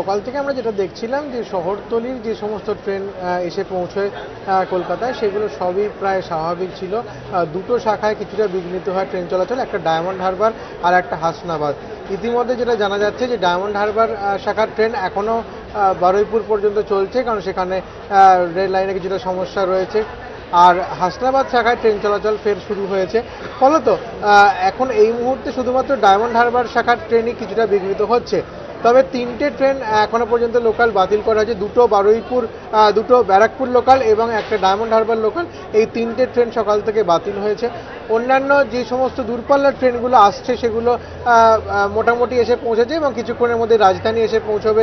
সকাল থেকে আমরা যেটা দেখছিলাম যে শহরতলির যে সমস্ত ট্রেন এসে পৌঁছয় কলকাতায়, সেগুলো সবই প্রায় স্বাভাবিক ছিল। দুটো শাখায় কিছুটা বিঘ্নিত হয় ট্রেন চলাচল, একটা ডায়মন্ড হারবার আর একটা হাসনাবাদ। ইতিমধ্যে যেটা জানা যাচ্ছে যে ডায়মন্ড হারবার শাখার ট্রেন এখনও বারুইপুর পর্যন্ত চলছে, কারণ সেখানে রেল লাইনে কিছুটা সমস্যা রয়েছে। আর হাসনাবাদ শাখায় ট্রেন চলাচল ফের শুরু হয়েছে। ফলত এখন এই মুহূর্তে শুধুমাত্র ডায়মন্ড হারবার শাখার ট্রেনই কিছুটা বিঘ্নিত হচ্ছে। তবে তিনটে ট্রেন এখনও পর্যন্ত লোকাল বাতিল করা হয়েছে। দুটো বারুইপুর দুটো ব্যারাকপুর লোকাল এবং একটা ডায়মন্ড হারবার লোকাল। এই তিনটে ট্রেন সকাল থেকে বাতিল হয়েছে। অন্যান্য যে সমস্ত দূরপাল্লার ট্রেনগুলো আসছে, সেগুলো মোটামুটি এসে পৌঁছেছে এবং কিছুক্ষণের মধ্যে রাজধানী এসে পৌঁছবে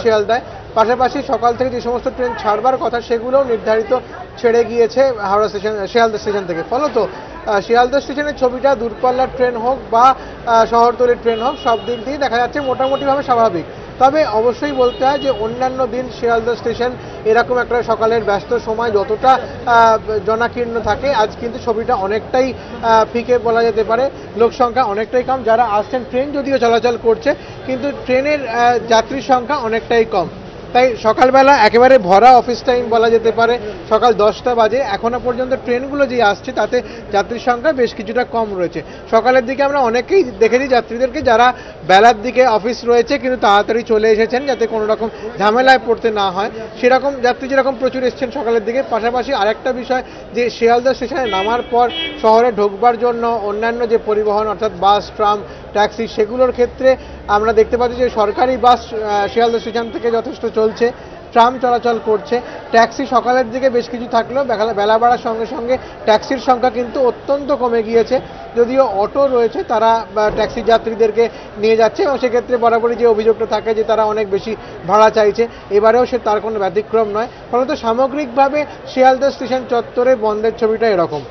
শিয়ালদায়। পাশাপাশি সকাল থেকে যে সমস্ত ট্রেন ছাড়বার কথা, সেগুলোও নির্ধারিত ছেড়ে গিয়েছে হাওড়া স্টেশন, শিয়ালদা স্টেশন থেকে। ফলত শিয়ালদা স্টেশনের ছবিটা দূরপাল্লার ট্রেন হোক বা শহরতলির ট্রেন হোক, সব দিক দিয়ে দেখা যাচ্ছে মোটামুটিভাবে স্বাভাবিক। তবে অবশ্যই বলতে হয় যে অন্যান্য দিন শিয়ালদা স্টেশন এরকম একটা সকালের ব্যস্ত সময় যতটা জনাকীর্ণ থাকে, আজ কিন্তু ছবিটা অনেকটাই ফিকে বলা যেতে পারে। লোক সংখ্যা অনেকটাই কম। যারা আসছেন, ট্রেন যদিও চলাচল করছে, কিন্তু ট্রেনের যাত্রীর সংখ্যা অনেকটাই কম। তাই সকালবেলা একেবারে ভরা অফিস টাইম বলা যেতে পারে। সকাল দশটা বাজে। এখনও পর্যন্ত ট্রেনগুলো যে আসছে, তাতে যাত্রীর সংখ্যা বেশ কিছুটা কম রয়েছে। সকালের দিকে আমরা অনেকেই দেখেছি যাত্রীদেরকে যারা বেলার দিকে অফিস রয়েছে, কিন্তু তাড়াতাড়ি চলে এসেছেন যাতে কোনো রকম ঝামেলায় পড়তে না হয়। সেরকম যাত্রী যেরকম প্রচুর এসছেন সকালের দিকে, পাশাপাশি আরেকটা বিষয় যে শিয়ালদা স্টেশনে নামার পর শহরে ঢুকবার জন্য অন্যান্য যে পরিবহন, অর্থাৎ বাস, ট্রাম ট্যাক্সি সেগুলোর ক্ষেত্রে আমরা দেখতে পাচ্ছি যে সরকারি বাস শিয়ালদা স্টেশন থেকে যথেষ্ট চলছে, ট্রাম চলাচল করছে। ট্যাক্সি সকালের দিকে বেশ কিছু থাকলেও বেলা বাড়ার সঙ্গে সঙ্গে ট্যাক্সির সংখ্যা কিন্তু অত্যন্ত কমে গিয়েছে। যদিও অটো রয়েছে, তারা ট্যাক্সি যাত্রীদেরকে নিয়ে যাচ্ছে এবং সেক্ষেত্রে বরাবরই যে অভিযোগটা থাকে যে তারা অনেক বেশি ভাড়া চাইছে, এবারেও সে তার কোনো ব্যতিক্রম নয়। ফলত সামগ্রিকভাবে শিয়ালদা স্টেশন চত্বরে বন্ধের ছবিটা এরকম।